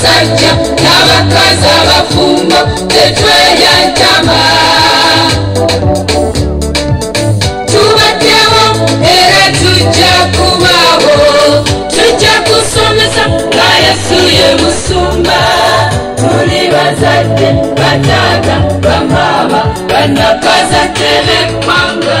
abasajja n'abakazi abafumbo tetwerya ntama tubaddewo era tujja kubawo tujja kusomesa nga yesu ye musumba. Tuli bazadde bataata bamaaba banakazadde b'eggwanga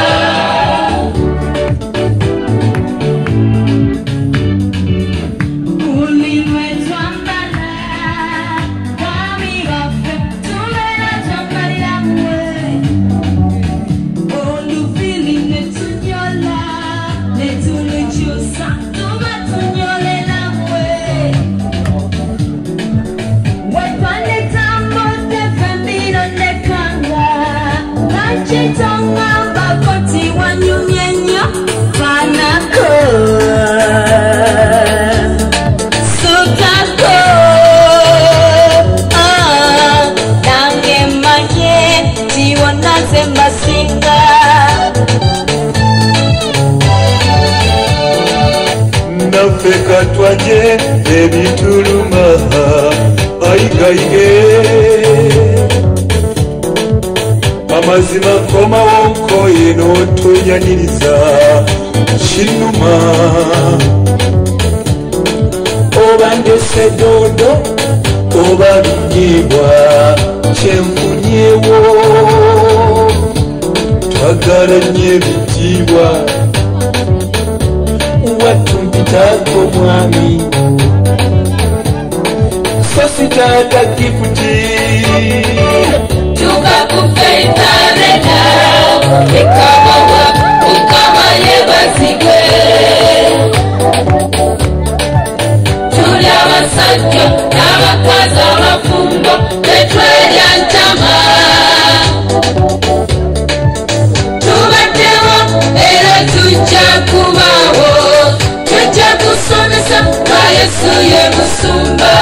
mbasinga naffe katwaje ebituluma ayigayige amazima komawo nkoye n'otuyaniriza kinuma oba ndese doodo oba binyibwa aranyeera ekitiibwa o mpitaako é so sitaata gifuti tukakupeitareka ikabawa ukama yebazigwe tuli abasajja nga yesu ye musumba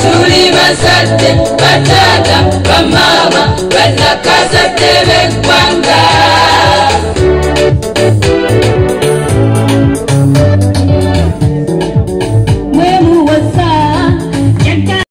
tuli bazadde bataata bamaama banakazadde b'eggwanga